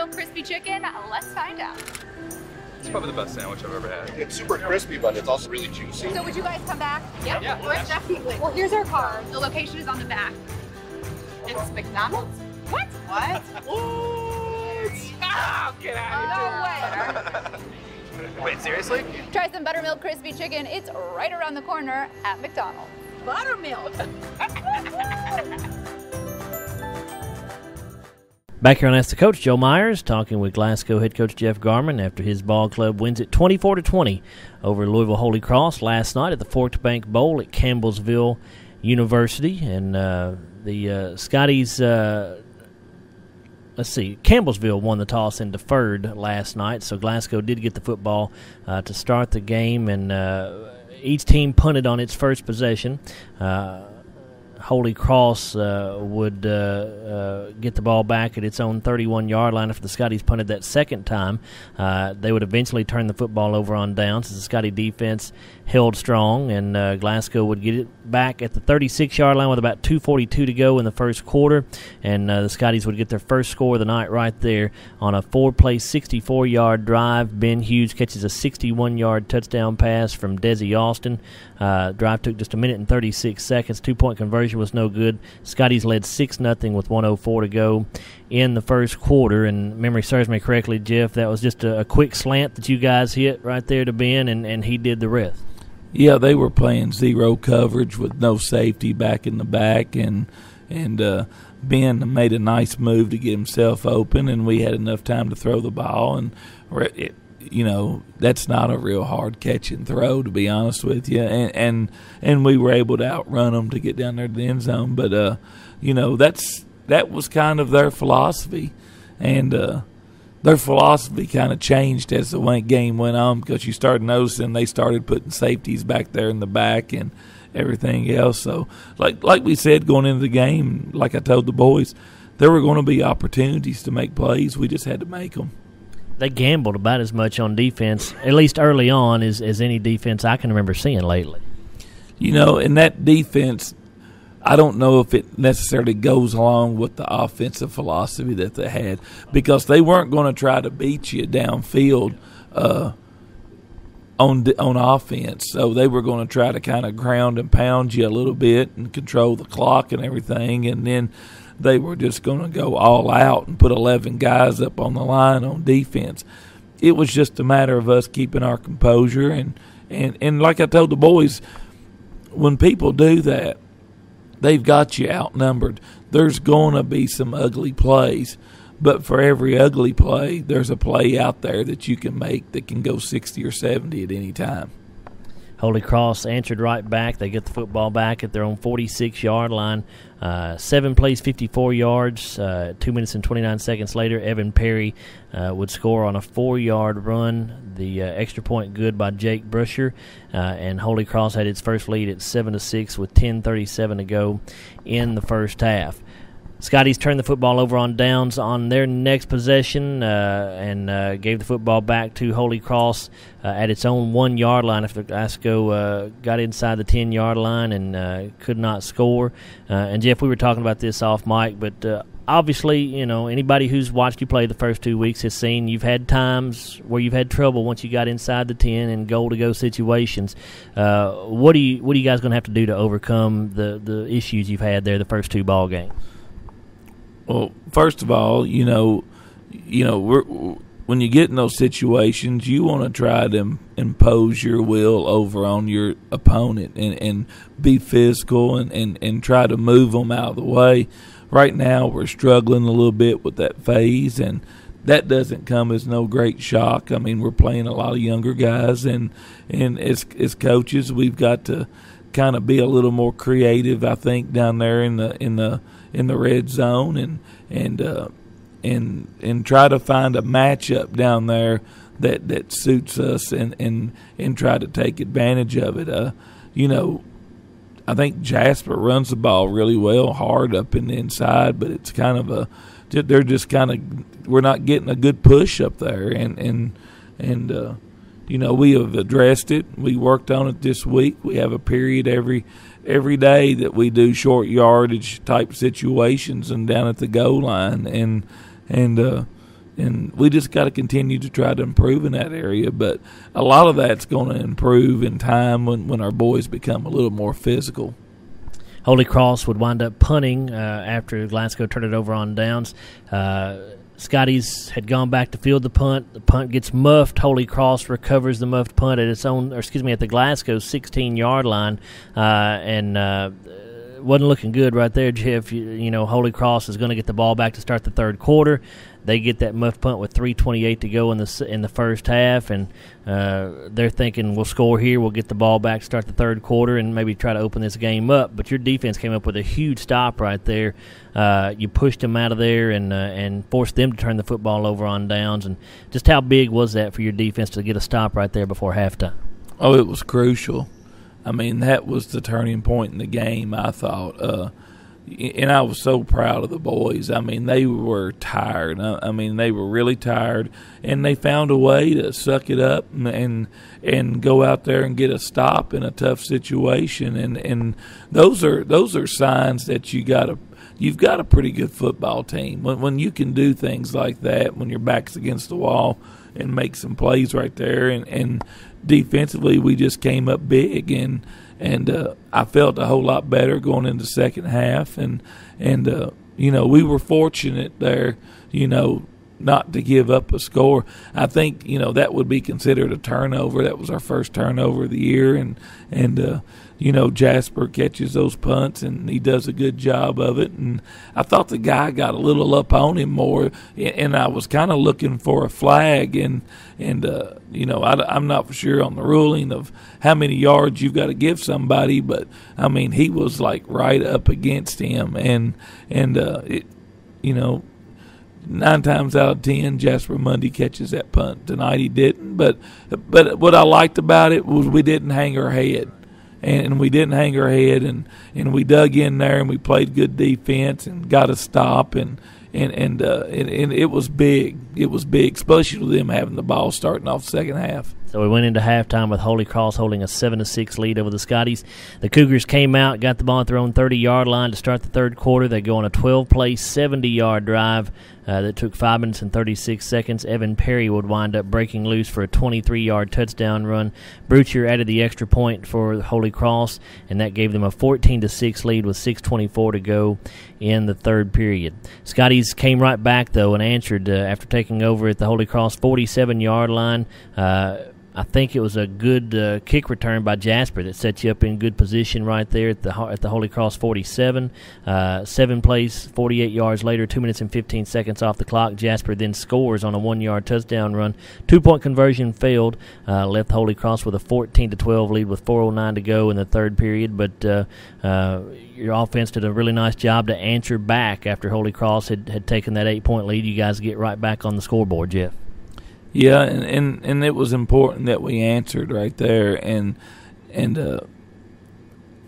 buttermilk crispy chicken? Let's find out. It's probably the best sandwich I've ever had. It's super crispy, but it's also really juicy. So would you guys come back? Yeah, Yeah, of course, yeah. definitely. Well, here's our card. The location is on the back. It's McDonald's. What? What? what? Oh, get out. No way. Wait, seriously? Try some buttermilk crispy chicken. It's right around the corner at McDonald's. Buttermilk. Back here on Ask the Coach, Joe Myers talking with Glasgow head coach Jeff Garmon after his ball club wins it 24 to 20 over Louisville Holy Cross last night at the Forcht Bank Bowl at Campbellsville University, and uh, the uh, Scotties. Uh, let's see, Campbellsville won the toss and deferred last night, so Glasgow did get the football uh, to start the game, and uh, each team punted on its first possession. Holy Cross uh, would uh, uh, get the ball back at its own 31 yard line if the Scotties punted that second time. Uh, they would eventually turn the football over on downs the Scotty defense held strong, and uh, Glasgow would get it back at the 36 yard line with about 2.42 to go in the first quarter, and uh, the Scotties would get their first score of the night right there on a four play, 64 yard drive. Ben Hughes catches a 61 yard touchdown pass from Desi Austin. Uh, drive took just a minute and 36 seconds. Two point conversion was no good. Scotties led 6 0 with 104 to go in the first quarter. And memory serves me correctly, Jeff, that was just a, a quick slant that you guys hit right there to Ben, and, and he did the rest. Yeah, they were playing zero coverage with no safety back in the back, and and uh, Ben made a nice move to get himself open, and we had enough time to throw the ball, and it, you know that's not a real hard catch and throw, to be honest with you, and and and we were able to outrun them to get down there to the end zone, but uh, you know that's that was kind of their philosophy, and. Uh, their philosophy kind of changed as the game went on because you started noticing they started putting safeties back there in the back and everything else. So, like like we said going into the game, like I told the boys, there were going to be opportunities to make plays. We just had to make them. They gambled about as much on defense, at least early on, as, as any defense I can remember seeing lately. You know, and that defense, I don't know if it necessarily goes along with the offensive philosophy that they had because they weren't going to try to beat you downfield uh, on on offense. So they were going to try to kind of ground and pound you a little bit and control the clock and everything, and then they were just going to go all out and put 11 guys up on the line on defense. It was just a matter of us keeping our composure and and and like I told the boys, when people do that, they've got you outnumbered. There's going to be some ugly plays, but for every ugly play, there's a play out there that you can make that can go 60 or 70 at any time. Holy Cross answered right back. They get the football back at their own 46 yard line. Uh, seven plays, 54 yards. Uh, two minutes and 29 seconds later, Evan Perry uh, would score on a four yard run. The uh, extra point good by Jake Brusher. Uh, and Holy Cross had its first lead at 7 to 6 with 10.37 to go in the first half. Scotties turned the football over on downs on their next possession uh, and uh, gave the football back to Holy Cross uh, at its own one yard line after Glasgow uh, got inside the 10 yard line and uh, could not score. Uh, and Jeff, we were talking about this off mic, but obviously, you know, anybody who's watched you play the first two weeks has seen you've had times where you've had trouble once you got inside the 10 and goal to go situations. What, do you, what are you guys going to have to do to overcome the, the issues you've had there the first two ball games? Well, first of all, you know, you know, we're, when you get in those situations, you want to try to impose your will over on your opponent and, and be physical and, and, and try to move them out of the way. Right now, we're struggling a little bit with that phase, and that doesn't come as no great shock. I mean, we're playing a lot of younger guys, and and as as coaches, we've got to kind of be a little more creative. I think down there in the in the in the red zone, and and uh, and and try to find a matchup down there that that suits us, and and and try to take advantage of it. Uh, you know, I think Jasper runs the ball really well, hard up in the inside, but it's kind of a they're just kind of we're not getting a good push up there, and and and uh, you know we have addressed it. We worked on it this week. We have a period every every day that we do short yardage type situations and down at the goal line, and and uh, and we just got to continue to try to improve in that area. But a lot of that's going to improve in time when when our boys become a little more physical. Holy Cross would wind up punting uh, after Glasgow turned it over on downs. Uh, Scotty's had gone back to field the punt. The punt gets muffed. Holy Cross recovers the muffed punt at its own, or excuse me, at the Glasgow 16 yard line, uh, and uh, wasn't looking good right there, Jeff. You, you know, Holy Cross is going to get the ball back to start the third quarter. They get that muff punt with 3:28 to go in the in the first half, and uh, they're thinking we'll score here, we'll get the ball back, start the third quarter, and maybe try to open this game up. But your defense came up with a huge stop right there. Uh, you pushed them out of there and uh, and forced them to turn the football over on downs. And just how big was that for your defense to get a stop right there before halftime? Oh, it was crucial. I mean, that was the turning point in the game. I thought. And I was so proud of the boys. I mean, they were tired. I mean, they were really tired, and they found a way to suck it up and and go out there and get a stop in a tough situation. And and those are those are signs that you got a you've got a pretty good football team when when you can do things like that when your back's against the wall and make some plays right there. And and defensively, we just came up big and and uh, I felt a whole lot better going into the second half, and and uh, you know we were fortunate there, you know, not to give up a score. I think you know that would be considered a turnover. That was our first turnover of the year, and and uh, you know, Jasper catches those punts and he does a good job of it. And I thought the guy got a little up on him more, and I was kind of looking for a flag. And and uh, you know, I, am not for sure on the ruling of how many yards you've got to give somebody, but I mean, he was like right up against him, and and uh, it, you know, nine times out of ten, Jasper Mundy catches that punt. Tonight he didn't, but but what I liked about it was we didn't hang our head and we didn't hang our head and and we dug in there and we played good defense and got a stop and and and, uh, and, and it was big. It was big, especially with them having the ball starting off second half. So we went into halftime with Holy Cross holding a seven to six lead over the Scotties. The Cougars came out, got the ball at their own thirty yard line to start the third quarter. They go on a twelve play, seventy yard drive uh, that took five minutes and thirty six seconds. Evan Perry would wind up breaking loose for a twenty three yard touchdown run. Brucher added the extra point for Holy Cross, and that gave them a fourteen to six lead with six twenty four to go in the third period. Scotties came right back though and answered uh, after taking over at the Holy Cross forty seven yard line. Uh, I think it was a good uh, kick return by Jasper that set you up in good position right there at the at the Holy Cross 47. Uh, seven plays, 48 yards later, two minutes and 15 seconds off the clock. Jasper then scores on a one-yard touchdown run. Two-point conversion failed, uh, left Holy Cross with a 14 to 12 lead with 4:09 to go in the third period. But uh, uh, your offense did a really nice job to answer back after Holy Cross had, had taken that eight-point lead. You guys get right back on the scoreboard, Jeff. Yeah, and, and, and it was important that we answered right there, and and uh,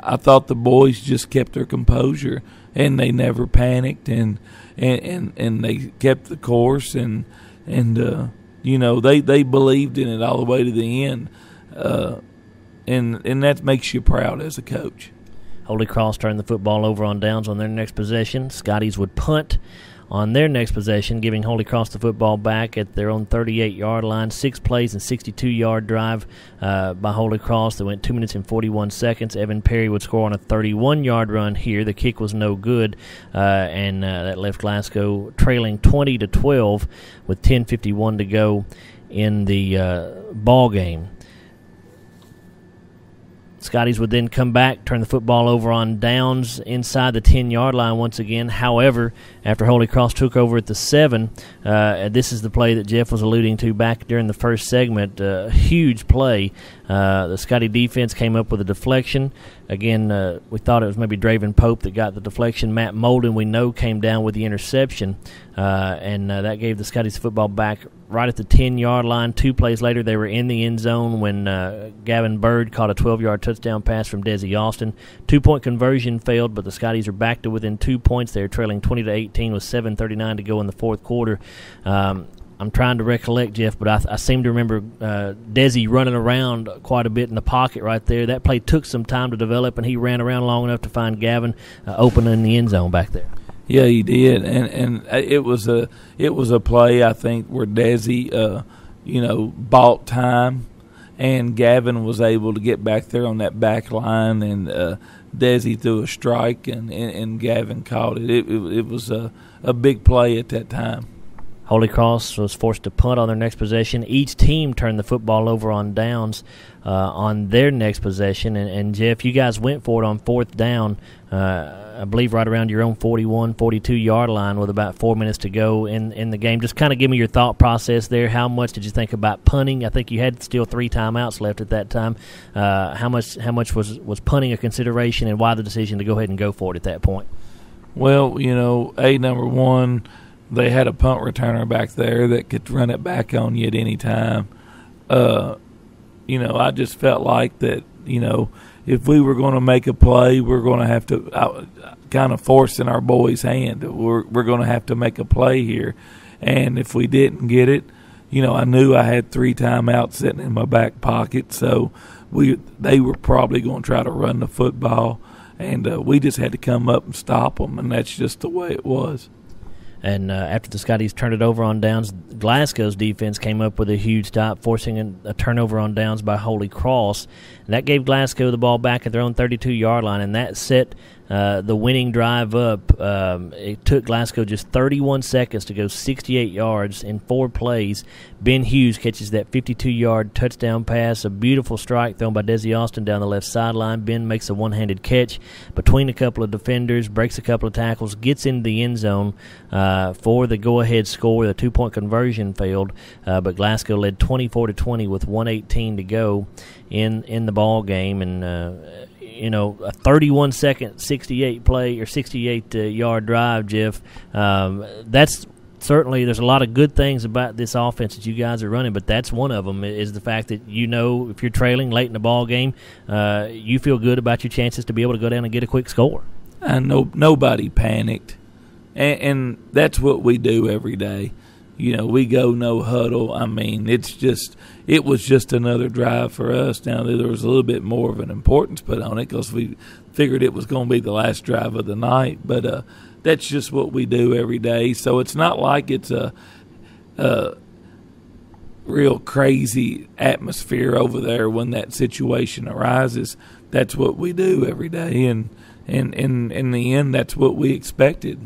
I thought the boys just kept their composure and they never panicked and and and, and they kept the course and and uh, you know they, they believed in it all the way to the end, uh, and and that makes you proud as a coach. Holy Cross turned the football over on downs on their next possession. Scotties would punt on their next possession, giving Holy Cross the football back at their own 38 yard line. Six plays and 62 yard drive uh, by Holy Cross that went 2 minutes and 41 seconds. Evan Perry would score on a 31 yard run here. The kick was no good, uh, and uh, that left Glasgow trailing 20 to 12 with 10.51 to go in the uh, ball game. Scotties would then come back, turn the football over on downs inside the 10 yard line once again. However, after Holy Cross took over at the 7, uh, this is the play that Jeff was alluding to back during the first segment. Uh, huge play. Uh, the Scotty defense came up with a deflection. Again, uh, we thought it was maybe Draven Pope that got the deflection. Matt Molden, we know, came down with the interception, uh, and uh, that gave the Scotties football back right at the 10 yard line. Two plays later, they were in the end zone when uh, Gavin Bird caught a 12 yard touchdown pass from Desi Austin. Two point conversion failed, but the Scotties are back to within two points. They're trailing 20 to 18 with 7:39 to go in the fourth quarter. Um, I'm trying to recollect, Jeff, but I, I seem to remember uh, Desi running around quite a bit in the pocket right there. That play took some time to develop, and he ran around long enough to find Gavin uh, open in the end zone back there. Yeah, he did, and and uh, it was a it was a play I think where Desi, uh, you know, bought time, and Gavin was able to get back there on that back line, and uh, Desi threw a strike, and, and, and Gavin caught it. It, it. it was a a big play at that time. Holy Cross was forced to punt on their next possession. Each team turned the football over on downs uh, on their next possession. And, and, Jeff, you guys went for it on fourth down, uh, I believe right around your own 41, 42 yard line with about four minutes to go in, in the game. Just kind of give me your thought process there. How much did you think about punting? I think you had still three timeouts left at that time. Uh, how much how much was, was punting a consideration, and why the decision to go ahead and go for it at that point? Well, you know, A, number one – they had a punt returner back there that could run it back on you at any time. Uh, you know, I just felt like that. You know, if we were going to make a play, we're going to have to uh, kind of force in our boys' hand. We're we're going to have to make a play here, and if we didn't get it, you know, I knew I had three timeouts sitting in my back pocket, so we they were probably going to try to run the football, and uh, we just had to come up and stop them, and that's just the way it was. And uh, after the Scotties turned it over on downs, Glasgow's defense came up with a huge stop, forcing a, a turnover on downs by Holy Cross. And that gave Glasgow the ball back at their own 32 yard line, and that set uh, the winning drive up. Um, it took Glasgow just 31 seconds to go 68 yards in four plays. Ben Hughes catches that 52 yard touchdown pass, a beautiful strike thrown by Desi Austin down the left sideline. Ben makes a one handed catch between a couple of defenders, breaks a couple of tackles, gets into the end zone uh, for the go ahead score. The two point conversion failed, uh, but Glasgow led 24 to 20 with 118 to go in in the ball game, and uh, you know a 31 second 68 play or 68 uh, yard drive, Jeff. Um, that's certainly there's a lot of good things about this offense that you guys are running, but that's one of them is the fact that you know if you're trailing late in the ball game, uh, you feel good about your chances to be able to go down and get a quick score. And no nobody panicked, and, and that's what we do every day you know, we go no huddle. I mean, it's just it was just another drive for us. Now there was a little bit more of an importance put on it because we figured it was going to be the last drive of the night. But uh, that's just what we do every day. So it's not like it's a, a real crazy atmosphere over there when that situation arises. That's what we do every day, and and, and in the end, that's what we expected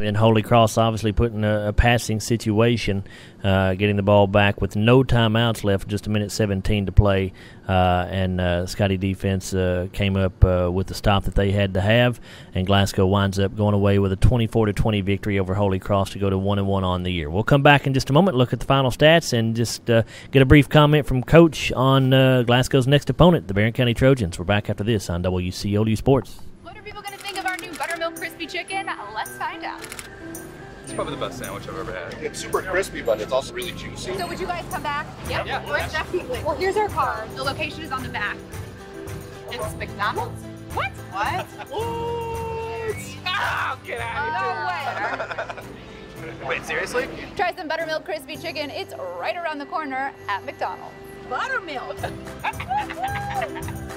and Holy Cross obviously put in a, a passing situation, uh, getting the ball back with no timeouts left, just a minute 17 to play. Uh, and uh, Scotty defense uh, came up uh, with the stop that they had to have, and Glasgow winds up going away with a 24 to 20 victory over Holy Cross to go to one and one on the year. We'll come back in just a moment, look at the final stats, and just uh, get a brief comment from Coach on Glasgow's next opponent, the Barren County Trojans. We're back after this on WCLU Sports buttermilk crispy chicken? Let's find out. It's probably the best sandwich I've ever had. It's super crispy, but it's also really juicy. So would you guys come back? Yeah, yeah, yeah. definitely. Well, here's our card. The location is on the back. It's McDonald's. What? What? what? Oh, get out of here. No way. Wait, seriously? Try some buttermilk crispy chicken. It's right around the corner at McDonald's. Buttermilk.